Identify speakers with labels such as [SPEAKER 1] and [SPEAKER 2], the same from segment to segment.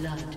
[SPEAKER 1] Blood.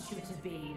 [SPEAKER 2] Want you to be.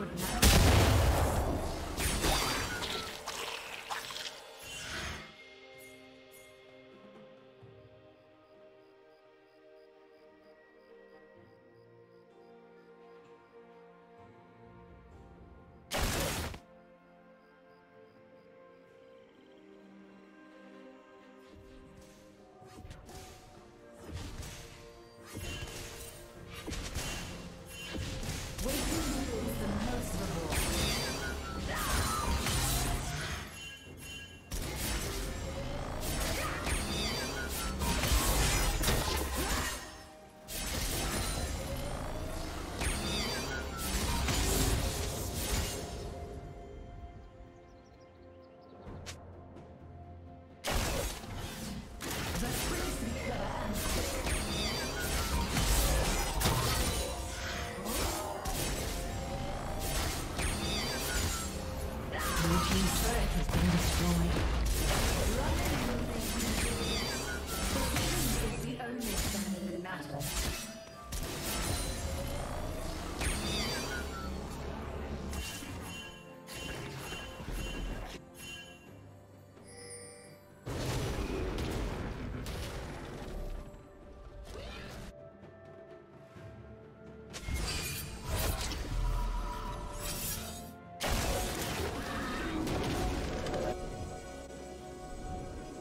[SPEAKER 2] could not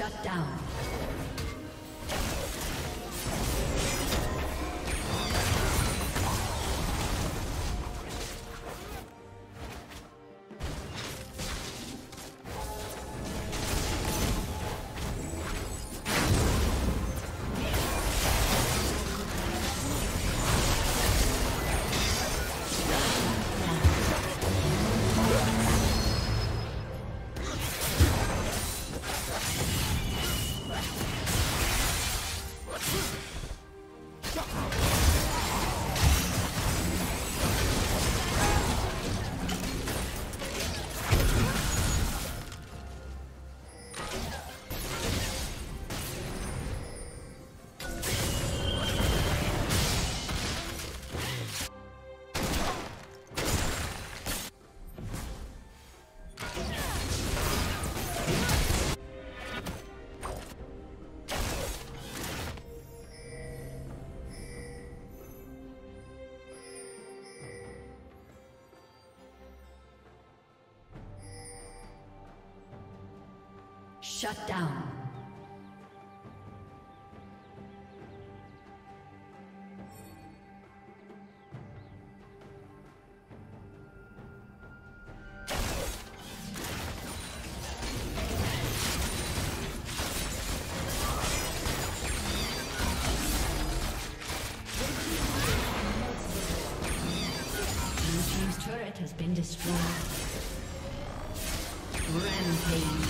[SPEAKER 2] Shut down. Shut down. Turret has been destroyed. Rampage.